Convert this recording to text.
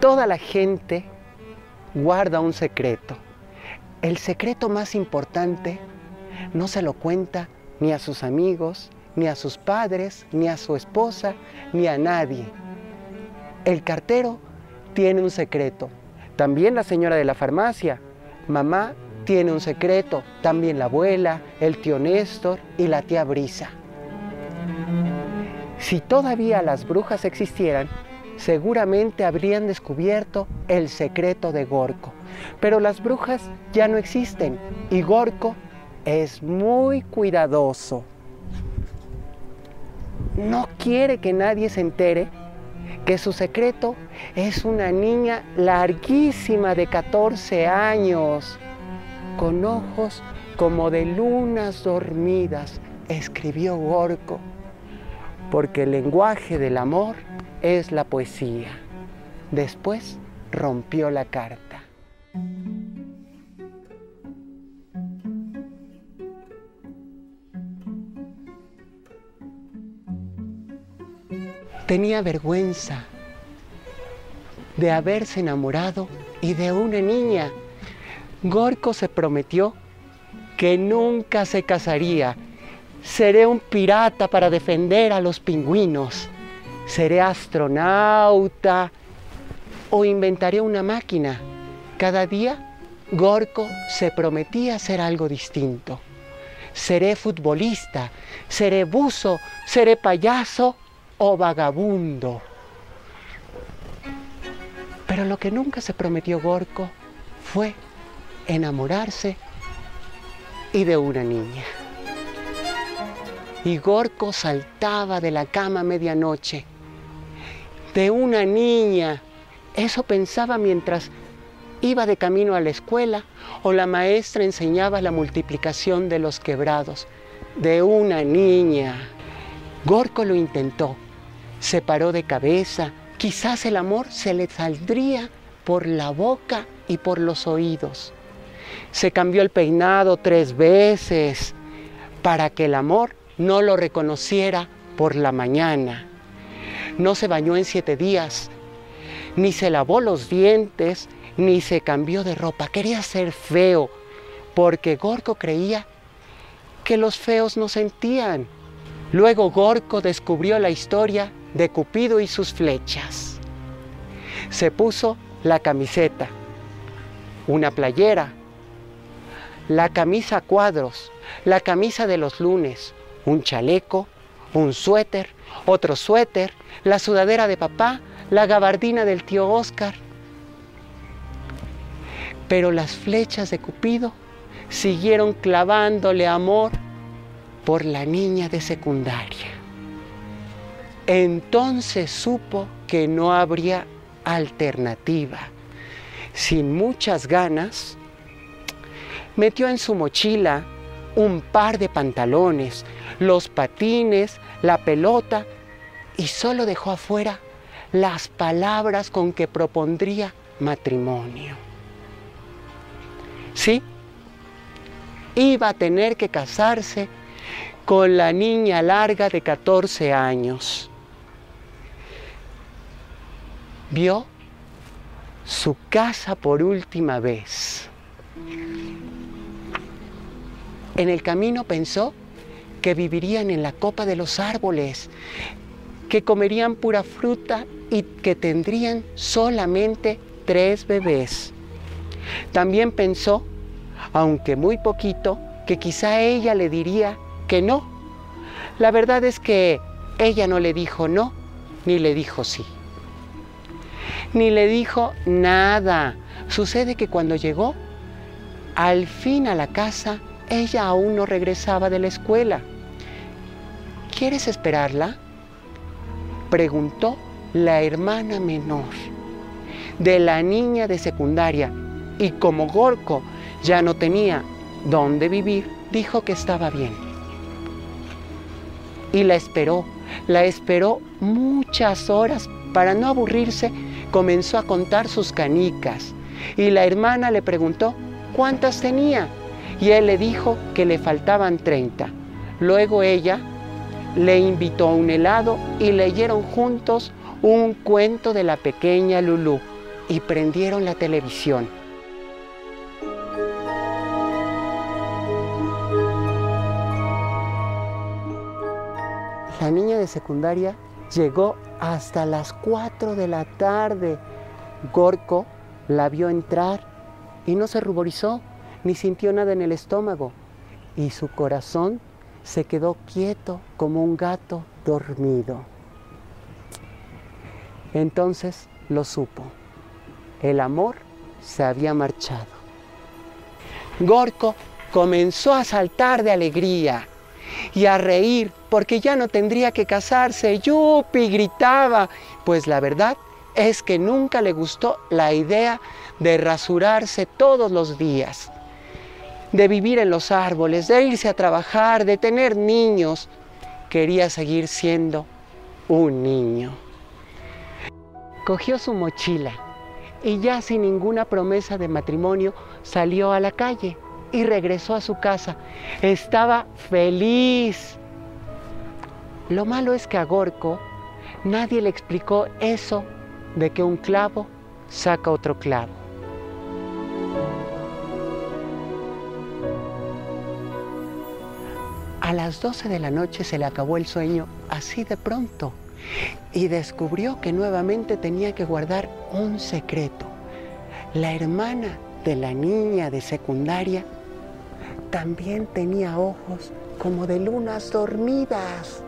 Toda la gente guarda un secreto. El secreto más importante no se lo cuenta ni a sus amigos, ni a sus padres, ni a su esposa, ni a nadie. El cartero tiene un secreto. También la señora de la farmacia. Mamá tiene un secreto. También la abuela, el tío Néstor y la tía Brisa. Si todavía las brujas existieran, seguramente habrían descubierto el secreto de Gorko. Pero las brujas ya no existen y Gorko es muy cuidadoso. No quiere que nadie se entere que su secreto es una niña larguísima de 14 años, con ojos como de lunas dormidas, escribió Gorko, porque el lenguaje del amor es la poesía. Después rompió la carta. Tenía vergüenza de haberse enamorado y de una niña. Gorko se prometió que nunca se casaría. Seré un pirata para defender a los pingüinos. Seré astronauta o inventaré una máquina. Cada día Gorko se prometía hacer algo distinto. Seré futbolista, seré buzo, seré payaso o vagabundo. Pero lo que nunca se prometió Gorko fue enamorarse y de una niña. Y Gorko saltaba de la cama a medianoche. De una niña. Eso pensaba mientras iba de camino a la escuela o la maestra enseñaba la multiplicación de los quebrados. De una niña. Gorko lo intentó. Se paró de cabeza. Quizás el amor se le saldría por la boca y por los oídos. Se cambió el peinado tres veces para que el amor no lo reconociera por la mañana. No se bañó en siete días, ni se lavó los dientes, ni se cambió de ropa. Quería ser feo, porque Gorko creía que los feos no sentían. Luego Gorko descubrió la historia de Cupido y sus flechas. Se puso la camiseta, una playera, la camisa a cuadros, la camisa de los lunes, un chaleco, un suéter, otro suéter, la sudadera de papá, la gabardina del tío Oscar. Pero las flechas de Cupido siguieron clavándole amor por la niña de secundaria. Entonces supo que no habría alternativa. Sin muchas ganas, metió en su mochila un par de pantalones, los patines, la pelota y solo dejó afuera las palabras con que propondría matrimonio. Sí, iba a tener que casarse con la niña larga de 14 años. Vio su casa por última vez. En el camino pensó que vivirían en la copa de los árboles, que comerían pura fruta y que tendrían solamente tres bebés. También pensó, aunque muy poquito, que quizá ella le diría que no. La verdad es que ella no le dijo no, ni le dijo sí. Ni le dijo nada. Sucede que cuando llegó, al fin a la casa, ella aún no regresaba de la escuela. ¿Quieres esperarla? Preguntó la hermana menor de la niña de secundaria y como Gorko ya no tenía dónde vivir, dijo que estaba bien. Y la esperó, la esperó muchas horas para no aburrirse, comenzó a contar sus canicas y la hermana le preguntó cuántas tenía y él le dijo que le faltaban 30. Luego ella le invitó a un helado y leyeron juntos un cuento de la pequeña Lulú y prendieron la televisión. La niña de secundaria llegó hasta las 4 de la tarde. Gorko la vio entrar y no se ruborizó ni sintió nada en el estómago y su corazón se quedó quieto como un gato dormido. Entonces lo supo. El amor se había marchado. Gorko comenzó a saltar de alegría y a reír porque ya no tendría que casarse. Yupi gritaba, pues la verdad es que nunca le gustó la idea de rasurarse todos los días, de vivir en los árboles, de irse a trabajar, de tener niños. Quería seguir siendo un niño. Cogió su mochila y ya sin ninguna promesa de matrimonio salió a la calle y regresó a su casa. Estaba feliz. Lo malo es que a Gorko nadie le explicó eso de que un clavo saca otro clavo. A las 12 de la noche se le acabó el sueño así de pronto y descubrió que nuevamente tenía que guardar un secreto. La hermana de la niña de secundaria también tenía ojos como de lunas dormidas.